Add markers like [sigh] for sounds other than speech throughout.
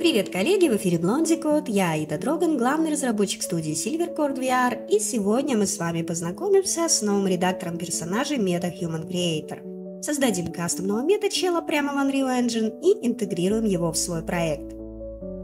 Привет, коллеги! В эфире Blondie Code. Я Аида Дроган, главный разработчик студии Silvercord VR, и сегодня мы с вами познакомимся с новым редактором персонажей MetaHuman Creator. Создадим кастомного мета-чела прямо в Unreal Engine и интегрируем его в свой проект.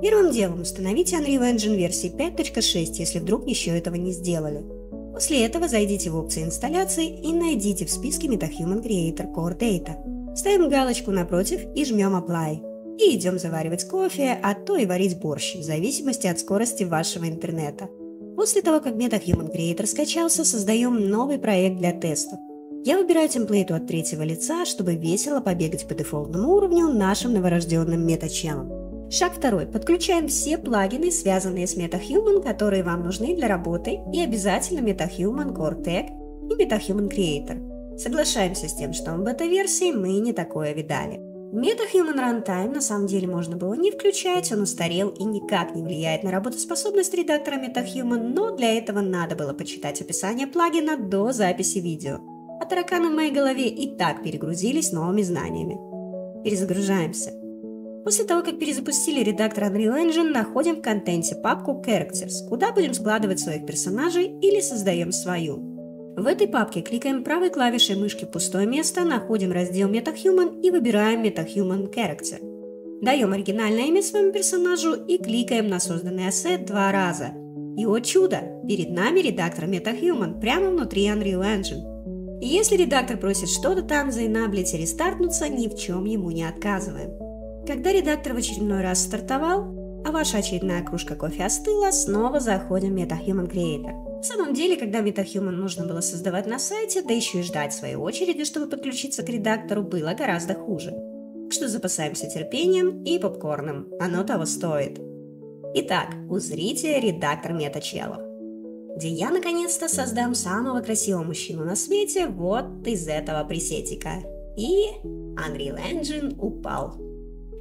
Первым делом установите Unreal Engine версии 5.6, если вдруг еще этого не сделали. После этого зайдите в опции инсталляции и найдите в списке MetaHuman Creator Core Data. Ставим галочку напротив и жмем Apply и идем заваривать кофе, а то и варить борщ, в зависимости от скорости вашего интернета. После того, как MetaHuman Creator скачался, создаем новый проект для тестов. Я выбираю темплейту от третьего лица, чтобы весело побегать по дефолтному уровню нашим новорожденным метачелом. Шаг второй. Подключаем все плагины, связанные с MetaHuman, которые вам нужны для работы, и обязательно MetaHuman Core Tag и MetaHuman Creator. Соглашаемся с тем, что в бета-версии мы не такое видали. MetaHuman Runtime на самом деле можно было не включать, он устарел и никак не влияет на работоспособность редактора MetaHuman, но для этого надо было почитать описание плагина до записи видео. А тараканы в моей голове и так перегрузились новыми знаниями. Перезагружаемся. После того, как перезапустили редактор Unreal Engine, находим в контенте папку Characters, куда будем складывать своих персонажей или создаем свою. В этой папке кликаем правой клавишей мышки в пустое место, находим раздел MetaHuman и выбираем MetaHuman Character. Даем оригинальное имя своему персонажу и кликаем на созданный ассет два раза. И о чудо! Перед нами редактор MetaHuman прямо внутри Unreal Engine. Если редактор просит что-то там заинаблить и рестартнуться, ни в чем ему не отказываем. Когда редактор в очередной раз стартовал, а ваша очередная кружка кофе остыла, снова заходим в MetaHuman Creator. В самом деле, когда MetaHuman нужно было создавать на сайте, да еще и ждать своей очереди, чтобы подключиться к редактору, было гораздо хуже. Так что запасаемся терпением и попкорном. Оно того стоит. Итак, узрите редактор метачелов, где я наконец-то создам самого красивого мужчину на свете вот из этого пресетика. И Unreal Engine упал.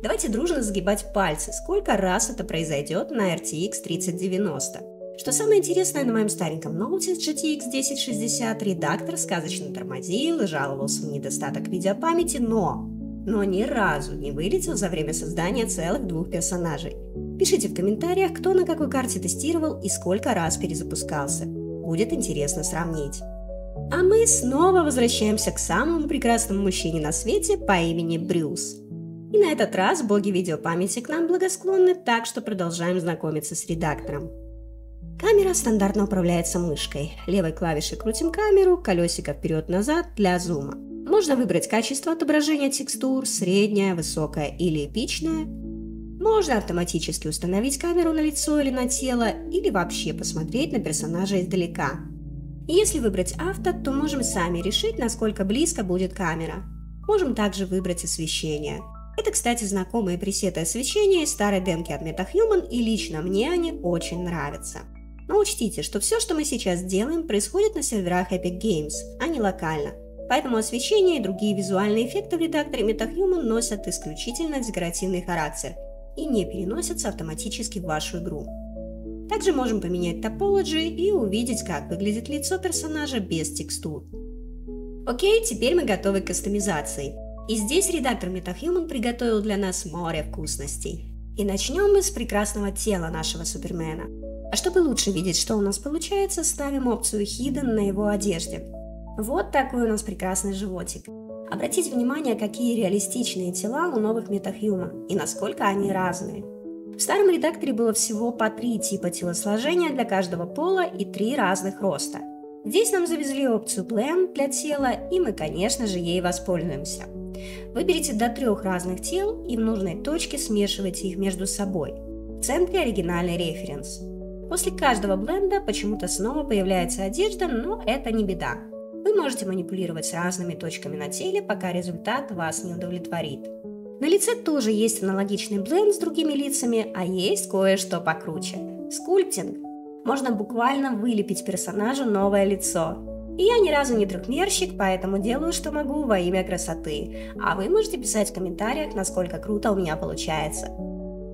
Давайте дружно загибать пальцы, сколько раз это произойдет на RTX 3090. Что самое интересное, на моем стареньком ноуте GTX 1060 редактор сказочно тормозил и жаловался на недостаток видеопамяти, но но ни разу не вылетел за время создания целых двух персонажей. Пишите в комментариях, кто на какой карте тестировал и сколько раз перезапускался. Будет интересно сравнить. А мы снова возвращаемся к самому прекрасному мужчине на свете по имени Брюс. И на этот раз боги видеопамяти к нам благосклонны, так что продолжаем знакомиться с редактором. Камера стандартно управляется мышкой. Левой клавишей крутим камеру, колесико вперед-назад для зума. Можно выбрать качество отображения текстур, среднее, высокое или эпичное. Можно автоматически установить камеру на лицо или на тело, или вообще посмотреть на персонажа издалека. Если выбрать авто, то можем сами решить, насколько близко будет камера. Можем также выбрать освещение. Это, кстати, знакомые пресеты освещения из старой демки от MetaHuman, и лично мне они очень нравятся. Но учтите, что все, что мы сейчас делаем, происходит на серверах Epic Games, а не локально. Поэтому освещение и другие визуальные эффекты в редакторе MetaHuman носят исключительно декоративный характер и не переносятся автоматически в вашу игру. Также можем поменять topology и увидеть, как выглядит лицо персонажа без текстур. Окей, теперь мы готовы к кастомизации. И здесь редактор MetaHuman приготовил для нас море вкусностей. И начнем мы с прекрасного тела нашего Супермена – а чтобы лучше видеть, что у нас получается, ставим опцию Hidden на его одежде. Вот такой у нас прекрасный животик. Обратите внимание, какие реалистичные тела у новых MetaHuman и насколько они разные. В старом редакторе было всего по три типа телосложения для каждого пола и три разных роста. Здесь нам завезли опцию Blend для тела, и мы, конечно же, ей воспользуемся. Выберите до трех разных тел и в нужной точке смешивайте их между собой. В центре оригинальный референс. После каждого бленда почему-то снова появляется одежда, но это не беда. Вы можете манипулировать разными точками на теле, пока результат вас не удовлетворит. На лице тоже есть аналогичный blend с другими лицами, а есть кое-что покруче. Sculpting. Можно буквально вылепить персонажу новое лицо. И я ни разу не трехмерщик, поэтому делаю, что могу во имя красоты. А вы можете писать в комментариях, насколько круто у меня получается.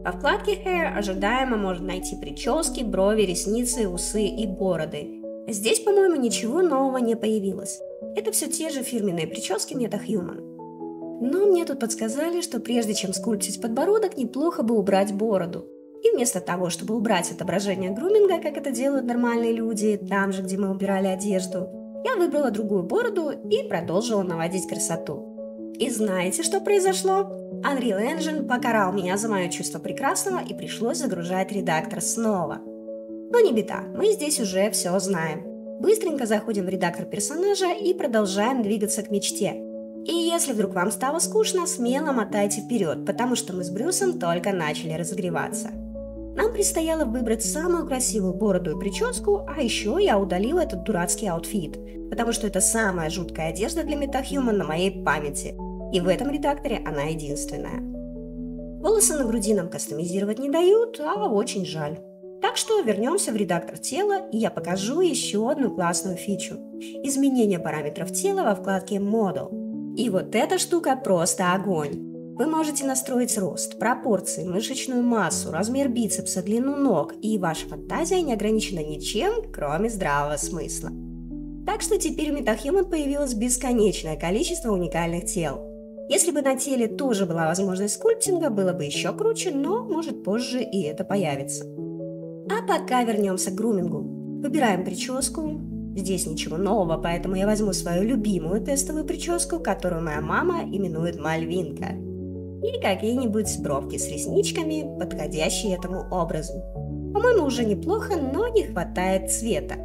Во вкладке Hair ожидаемо можно найти прически, брови, ресницы, усы и бороды. Здесь, по-моему, ничего нового не появилось. Это все те же фирменные прически MetaHuman. Но мне тут подсказали, что прежде чем скульптить подбородок, неплохо бы убрать бороду. И вместо того, чтобы убрать отображение груминга, как это делают нормальные люди, там же, где мы убирали одежду, я выбрала другую бороду и продолжила наводить красоту. И знаете, что произошло? Unreal Engine покарал меня за мое чувство прекрасного и пришлось загружать редактор снова. Но не беда, мы здесь уже все знаем. Быстренько заходим в редактор персонажа и продолжаем двигаться к мечте. И если вдруг вам стало скучно, смело мотайте вперед, потому что мы с Брюсом только начали разогреваться. Нам предстояло выбрать самую красивую бороду и прическу, а еще я удалила этот дурацкий outfit, потому что это самая жуткая одежда для MetaHuman на моей памяти, и в этом редакторе она единственная. Волосы на груди нам кастомизировать не дают, а очень жаль. Так что вернемся в редактор тела, и я покажу еще одну классную фичу – изменение параметров тела во вкладке Model. И вот эта штука просто огонь. Вы можете настроить рост, пропорции, мышечную массу, размер бицепса, длину ног, и ваша фантазия не ограничена ничем, кроме здравого смысла. Так что теперь у MetaHuman появилось бесконечное количество уникальных тел. Если бы на теле тоже была возможность скульптинга, было бы еще круче, но может позже и это появится. А пока вернемся к грумингу. Выбираем прическу. Здесь ничего нового, поэтому я возьму свою любимую тестовую прическу, которую моя мама именует Мальвинка и какие-нибудь бровки с ресничками, подходящие этому образу. По-моему, уже неплохо, но не хватает цвета.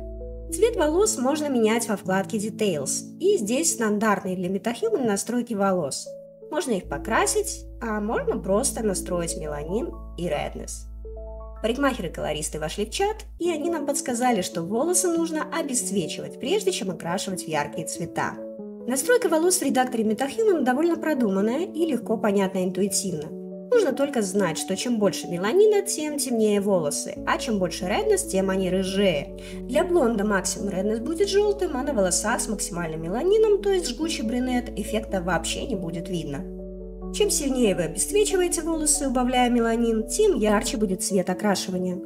Цвет волос можно менять во вкладке Details, и здесь стандартные для MetaHuman настройки волос. Можно их покрасить, а можно просто настроить меланин и redness. Парикмахеры-колористы вошли в чат, и они нам подсказали, что волосы нужно обесцвечивать, прежде чем окрашивать в яркие цвета. Настройка волос в редакторе MetaHuman довольно продуманная и легко понятна интуитивно. Нужно только знать, что чем больше меланина, тем темнее волосы, а чем больше redness, тем они рыжее. Для блонда максимум redness будет желтым, а на волосах с максимальным меланином, то есть жгучий брюнет, эффекта вообще не будет видно. Чем сильнее вы обесцвечиваете волосы, убавляя меланин, тем ярче будет цвет окрашивания.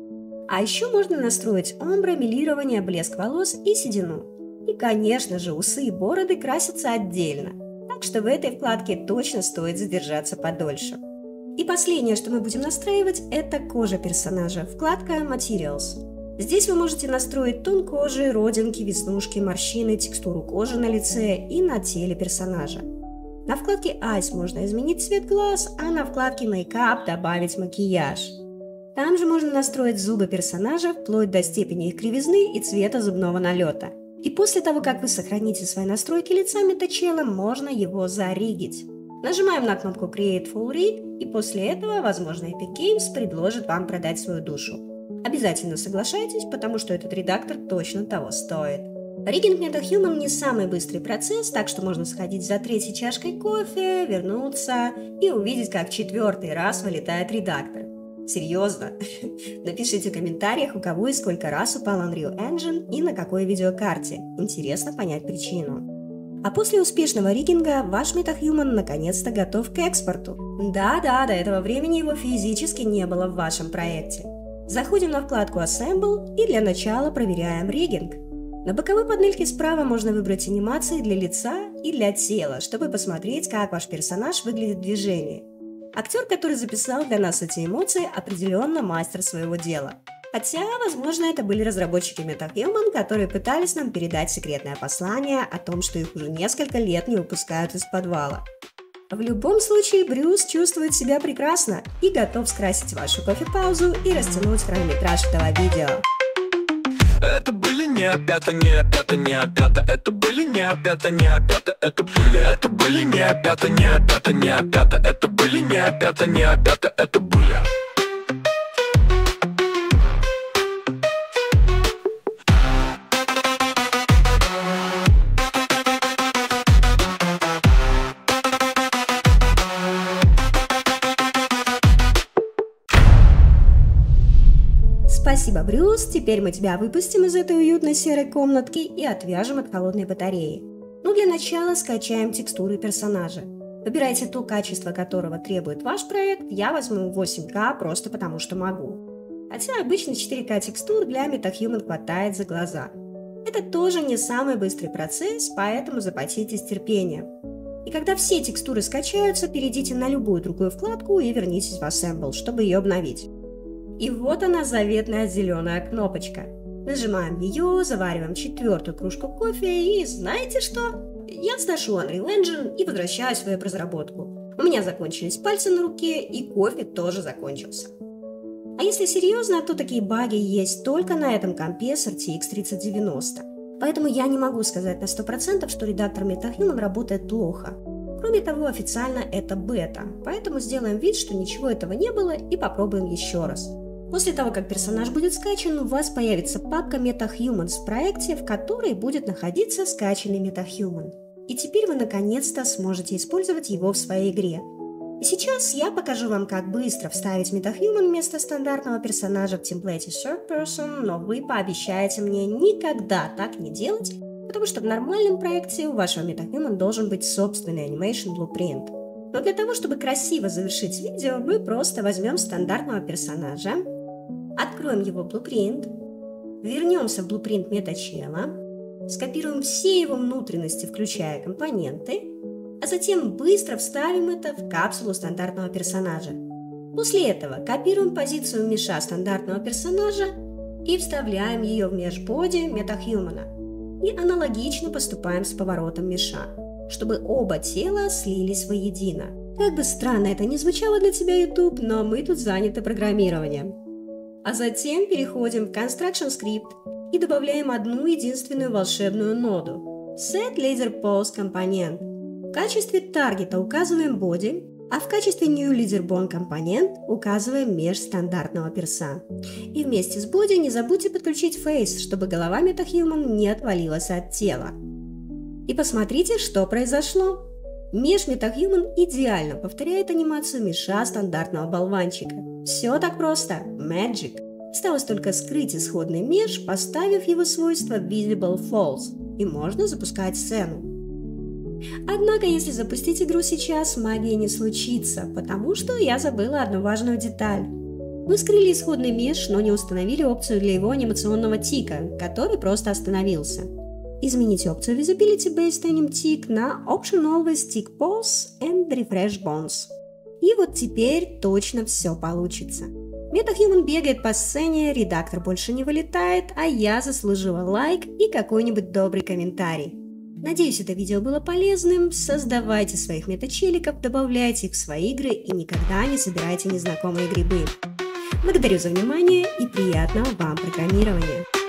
А еще можно настроить омбре, милирование, блеск волос и седину. И, конечно же, усы и бороды красятся отдельно, так что в этой вкладке точно стоит задержаться подольше. И последнее, что мы будем настраивать, это кожа персонажа, вкладка Materials. Здесь вы можете настроить тон кожи, родинки, веснушки, морщины, текстуру кожи на лице и на теле персонажа. На вкладке Eyes можно изменить цвет глаз, а на вкладке Makeup добавить макияж. Там же можно настроить зубы персонажа вплоть до степени их кривизны и цвета зубного налета – и после того, как вы сохраните свои настройки лица метачелом, можно его заригить. Нажимаем на кнопку Create Full Rig, и после этого, возможно, Epic Games предложит вам продать свою душу. Обязательно соглашайтесь, потому что этот редактор точно того стоит. Риггинг MetaHuman не самый быстрый процесс, так что можно сходить за третьей чашкой кофе, вернуться и увидеть, как четвертый раз вылетает редактор. Серьезно? [laughs] Напишите в комментариях, у кого и сколько раз упал Unreal Engine и на какой видеокарте. Интересно понять причину. А после успешного риггинга ваш MetaHuman наконец-то готов к экспорту. Да-да, до этого времени его физически не было в вашем проекте. Заходим на вкладку Assemble и для начала проверяем риггинг. На боковой панельке справа можно выбрать анимации для лица и для тела, чтобы посмотреть, как ваш персонаж выглядит в движении. Актер, который записал для нас эти эмоции, определенно мастер своего дела. Хотя, возможно, это были разработчики MetaHuman, которые пытались нам передать секретное послание о том, что их уже несколько лет не выпускают из подвала. В любом случае, Брюс чувствует себя прекрасно и готов скрасить вашу кофе-паузу и растянуть хронометраж этого видео. Это были не опята, не опята, не опята. Это были не опята, не опята. Это были, это были не опята, не опята, не опята. Это были не опята, не опята. Это были Брюс, теперь мы тебя выпустим из этой уютной серой комнатки и отвяжем от холодной батареи. Ну, для начала скачаем текстуры персонажа. Выбирайте то качество, которого требует ваш проект, я возьму 8К просто потому что могу. Хотя обычно 4К текстур для MetaHuman хватает за глаза. Это тоже не самый быстрый процесс, поэтому запаситесь терпением. И когда все текстуры скачаются, перейдите на любую другую вкладку и вернитесь в Assemble, чтобы ее обновить. И вот она заветная зеленая кнопочка. Нажимаем ее, завариваем четвертую кружку кофе и знаете что? Я сношу Unreal Engine и возвращаюсь в веб-разработку. У меня закончились пальцы на руке и кофе тоже закончился. А если серьезно, то такие баги есть только на этом компе с RTX 3090. Поэтому я не могу сказать на 100%, что редактор MetaHuman работает плохо. Кроме того, официально это бета, поэтому сделаем вид, что ничего этого не было и попробуем еще раз. После того, как персонаж будет скачан, у вас появится папка MetaHumans в проекте, в которой будет находиться скачанный MetaHuman. И теперь вы наконец-то сможете использовать его в своей игре. Сейчас я покажу вам, как быстро вставить MetaHuman вместо стандартного персонажа в темплейте Third Person, но вы пообещаете мне никогда так не делать, потому что в нормальном проекте у вашего MetaHuman должен быть собственный Animation Blueprint. Но для того, чтобы красиво завершить видео, мы просто возьмем стандартного персонажа, откроем его Blueprint, вернемся в Blueprint метачела, скопируем все его внутренности, включая компоненты, а затем быстро вставим это в капсулу стандартного персонажа. После этого копируем позицию меша стандартного персонажа и вставляем ее в межбоди метахьюмана и аналогично поступаем с поворотом меша, чтобы оба тела слились воедино. Как бы странно это ни звучало для тебя, YouTube, но мы тут заняты программированием. А затем переходим в Construction Script и добавляем одну единственную волшебную ноду – Set Laser Pose компонент. В качестве таргета указываем body, а в качестве New Leader Bone компонент указываем меж стандартного перса. И вместе с Body не забудьте подключить Face, чтобы голова MetaHuman не отвалилась от тела. И посмотрите, что произошло. Меж MetaHuman идеально повторяет анимацию меша стандартного болванчика. Все так просто. Magic. Осталось только скрыть исходный меж, поставив его свойство Visible False, и можно запускать сцену. Однако, если запустить игру сейчас, магия не случится, потому что я забыла одну важную деталь. Мы скрыли исходный меш, но не установили опцию для его анимационного тика, который просто остановился. Измените опцию Visibility Based Anim Tick на Option Always Tick Pause and Refresh Bones. И вот теперь точно все получится. MetaHuman бегает по сцене, редактор больше не вылетает, а я заслужила лайк и какой-нибудь добрый комментарий. Надеюсь, это видео было полезным. Создавайте своих метачеликов, добавляйте их в свои игры и никогда не собирайте незнакомые грибы. Благодарю за внимание и приятного вам программирования!